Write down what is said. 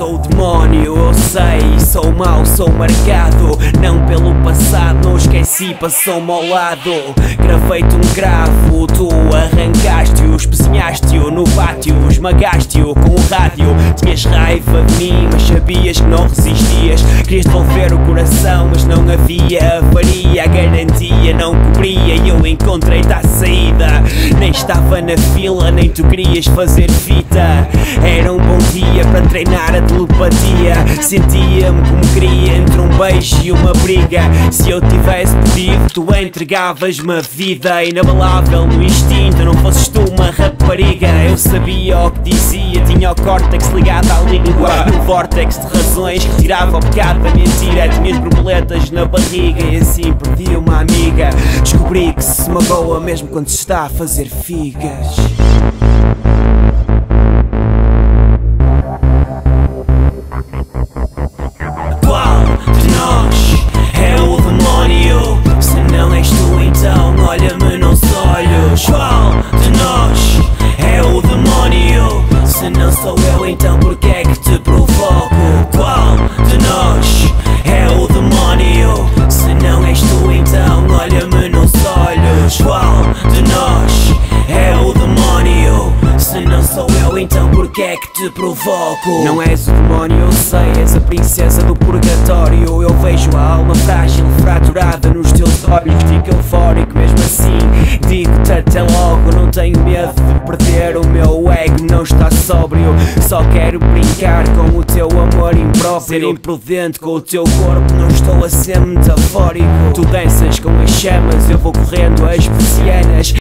sou o demónio, eu sei, sou mau, sou marcado. Não pelo passado, não esqueci, passou-me ao lado. Gravei-te um gravo, tu arrancaste-o, espezinhaste-o no pátio Esmagaste-o com o rádio. Tinhas raiva de mim, mas sabias que não resistias. Querias devolver o coração, mas não havia avaria A garantia não cobria e eu encontrei-te à saída. Nem estava na fila, nem tu querias fazer fita Era um bom dia para treinar a telepatia. Sentia-me como queria entre um beijo e uma briga. Se eu tivesse pedido, tu entregavas-me a vida. Inabalável no instinto, não fosses tu uma rapariga. Eu sabia o que dizia, tinha o córtex ligado à língua. No vórtex de razões que tirava o pecado da mentira. Tinhas borboletas na barriga e assim perdi uma amiga. Descobri que se magoa mesmo quando se está a fazer figas olha-me nos olhos. Porquê é que te provoco? Não és o demónio, eu sei, és a princesa do purgatório. Eu vejo a alma frágil, fraturada nos teus olhos. Fico eufórico mesmo assim. Digo-te até logo, não tenho medo de perder o meu ego. Não está sóbrio, só quero brincar com o teu amor impróprio. Ser imprudente com o teu corpo, não estou a ser metafórico. Tu danças com as chamas, eu vou correndo as persianas.